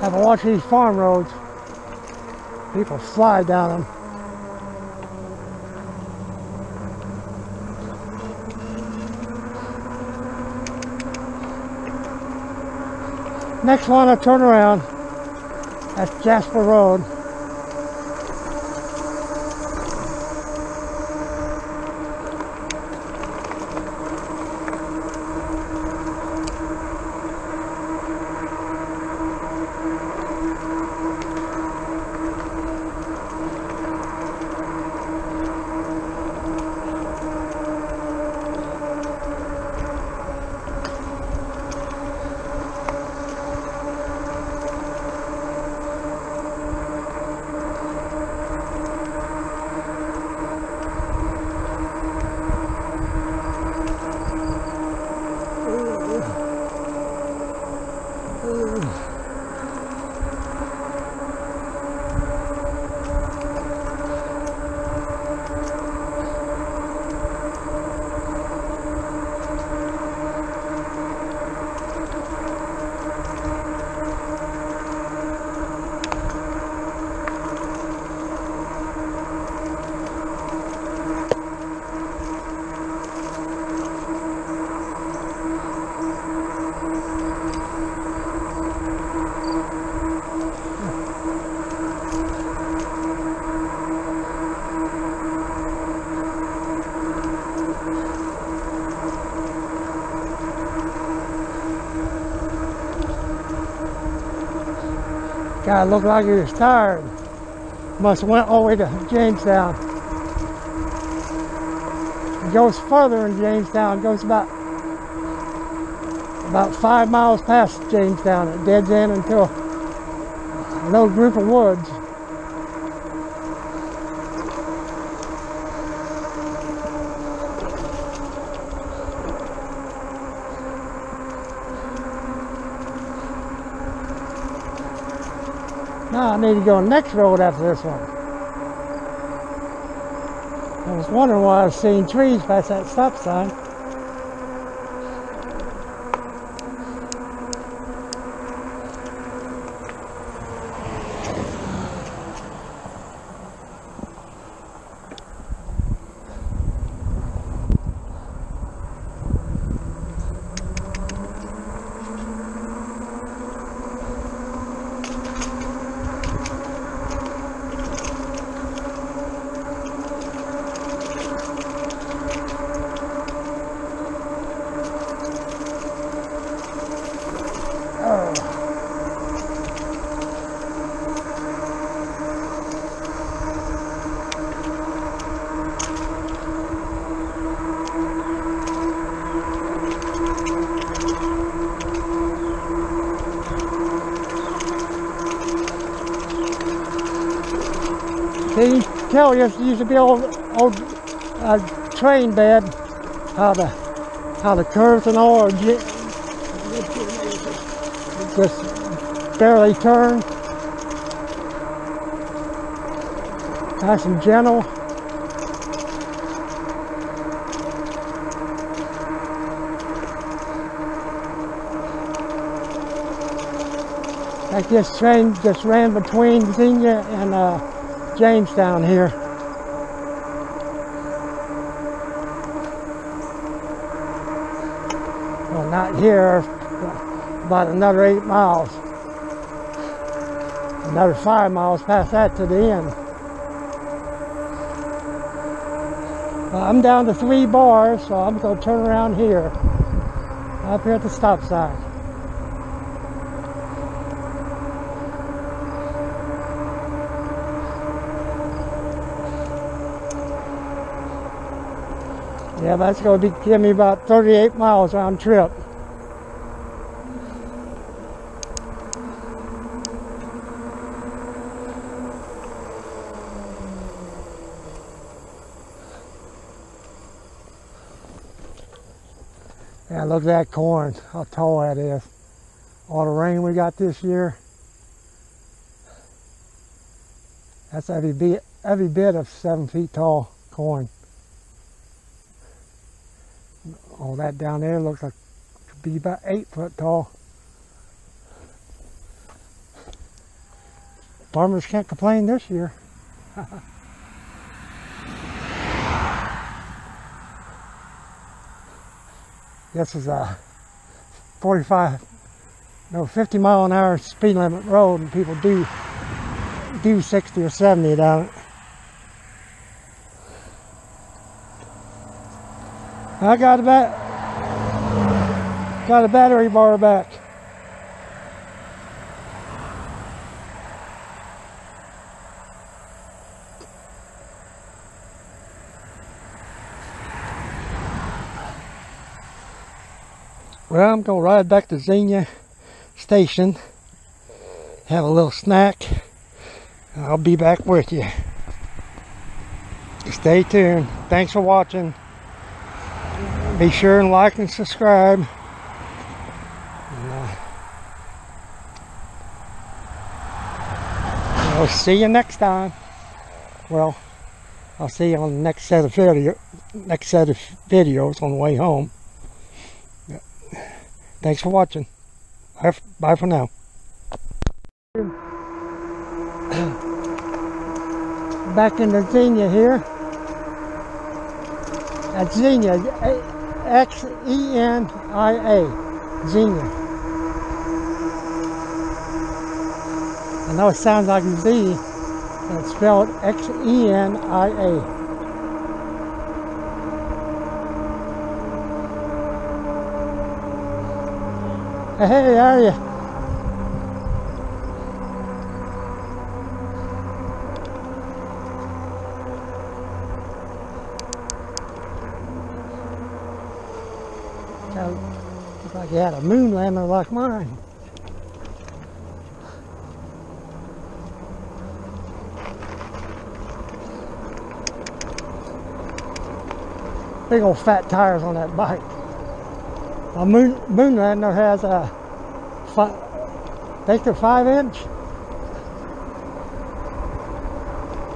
Have to watch these farm roads. People slide down them. Next one, I turn around. That's Jasper Road. Guy looked like he was tired. Must have went all the way to Jamestown. It goes further in Jamestown. It goes about about five miles past Jamestown. It deads in into a little group of woods. Now I need to go next road after this one. I was wondering why I was seeing trees past that stop sign. See, you can tell this used to be old, old uh, train bed, how the how the curves and all are ju- just barely turn. Nice and gentle. Like this train just ran between Xenia and uh, Jamestown here. Well, not here, about another eight miles. Another five miles past that to the end. Well, I'm down to three bars, so I'm going to turn around here, up here at the stop sign. Yeah, that's going to be give me about 38 miles round trip. Yeah, look at that corn, how tall that is. All the rain we got this year. That's every bit, every bit of seven feet tall corn. That down there looks like could be about eight foot tall. Farmers can't complain this year. this is a 45, no, 50 mile an hour speed limit road, and people do do 60 or 70 down it. I got a bat, got a battery bar back. Well, I'm going to ride back to Xenia Station, have a little snack. I'll be back with you. Stay tuned. Thanks for watching. Be sure and like and subscribe. And, uh, I'll see you next time. Well, I'll see you on the next set of video, next set of videos on the way home. Thanks for watching. Bye, bye for now. Back in the Xenia here. At Xenia, X-E-N-I-A, Xenia. I know it sounds like Z, but it's spelled X-E-N-I-A. Hey, how are you? Looks like you had a Moonlander like mine. Big old fat tires on that bike. A moon, Moonlander has a, fi- I think they're five inch.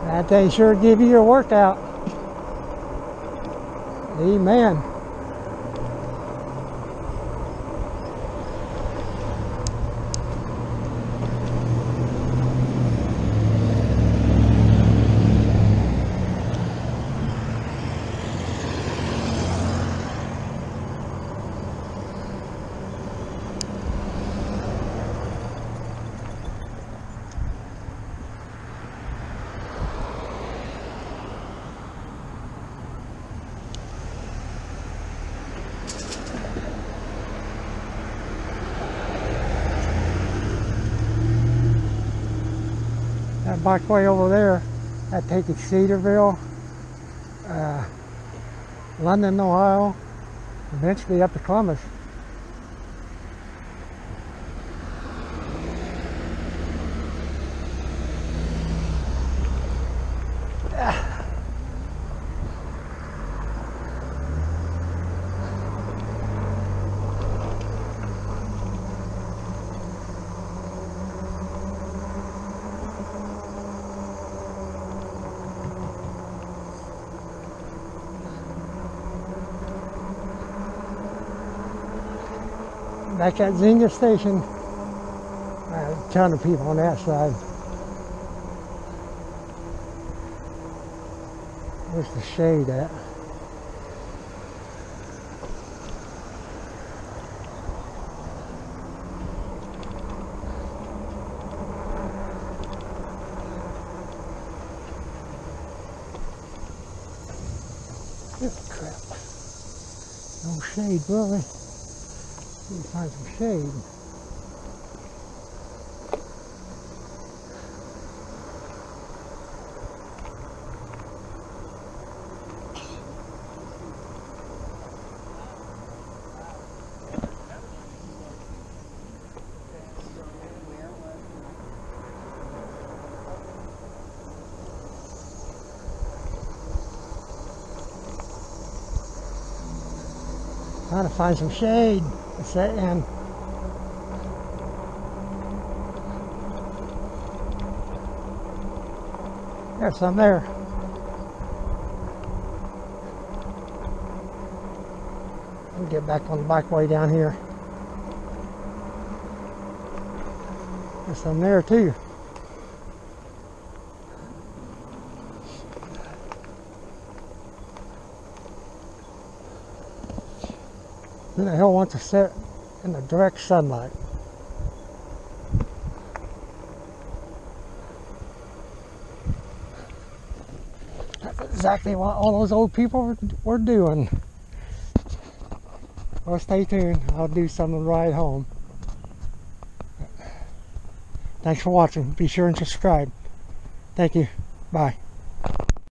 That thing sure give you a workout. Amen. That bikeway over there, that takes Cedarville, uh, London, Ohio, eventually up to Columbus. Back at Xenia Station, a ton of people on that side. Where's the shade at? Oh, crap. No shade, really. Need to find some shade. Trying to find some shade sit in. There's some there. Get back on the bike way down here. There's some there too. The hell wants to sit in the direct sunlight? That's exactly what all those old people were, were doing. Well, stay tuned. I'll do something right home. Thanks for watching. Be sure and subscribe. Thank you. Bye.